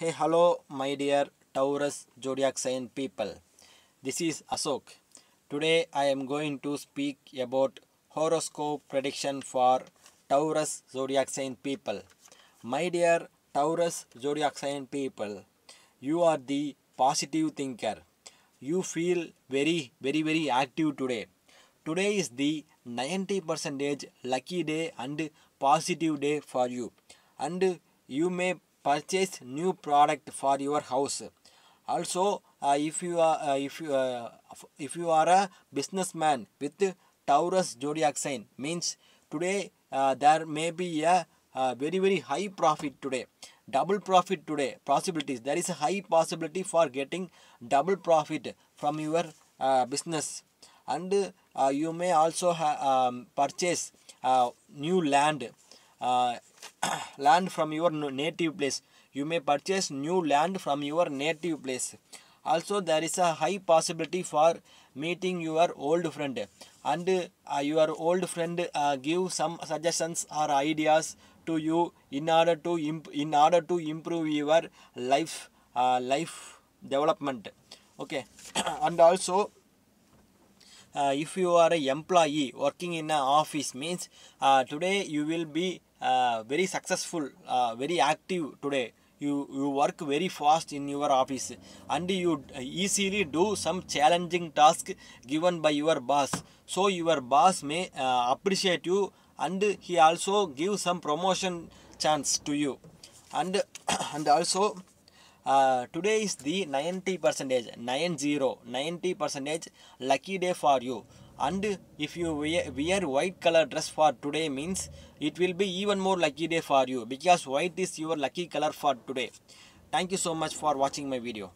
Hey, hello, my dear Taurus zodiac sign people. This is Ashok. Today I am going to speak about horoscope prediction for Taurus zodiac sign people. My dear Taurus zodiac sign people, you are the positive thinker. You feel very, very, very active today. Today is the 90 percentage lucky day and positive day for you. And you may purchase new product for your house. Also uh, if you are uh, if you uh, if you are a businessman with taurus zodiac sign means today uh, there may be a, very very high profit today double profit today possibilities. There is a high possibility for getting double profit from your uh, business. And uh, you may also um, purchase new land uh, land from your native place. You may purchase new land from your native place. Also there is a high possibility for meeting your old friend. And uh, your old friend uh, give some suggestions or ideas to you in order to in order to improve your life uh, life development. Okay. And also uh, if you are a employee working in an office means uh, today you will be uh, very successful uh, very active today. You you work very fast in your office and you easily do some challenging task given by your boss. So your boss may uh, appreciate you and he also give some promotion chance to you. And and also today is the 90 percentage 90 90 percentage lucky day for you and if you wear, white color dress for today means it will be even more lucky day for you because white is your lucky color for today. Thank you so much for watching my video